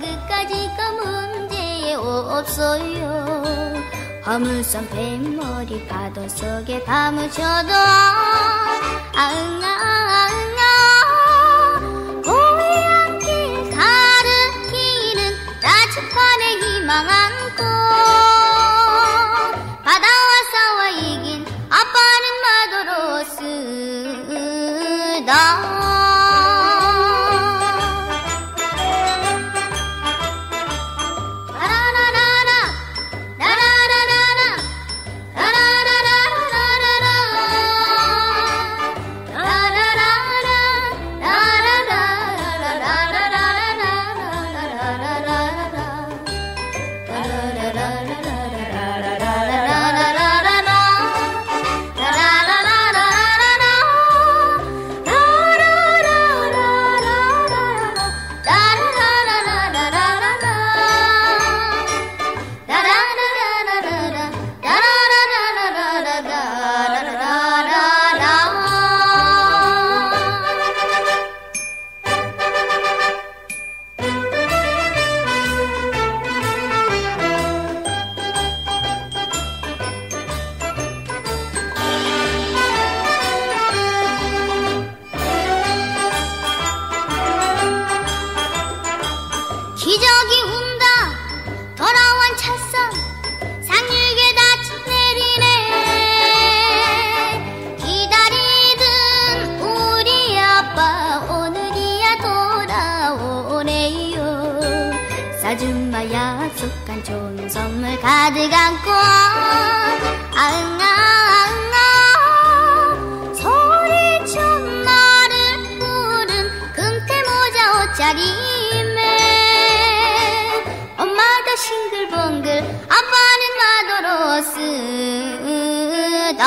끝까지가 그 문제 없어요. 허물선 뱃머리 파도 속에 파묻혀도 아응아 아응아 고향길 가르키는 나침판의 희망 안고 바다와 싸워 이긴 아빠는 마도로 쓰다. 기적이 운다. 돌아온 찻선 상륙에 닫힌 내리네. 기다리던 우리 아빠 오늘이야 돌아오네요 사준마 약속한 좋은 선물 가득 안고 아응 싱글벙글 아빠는 마도로 쓰다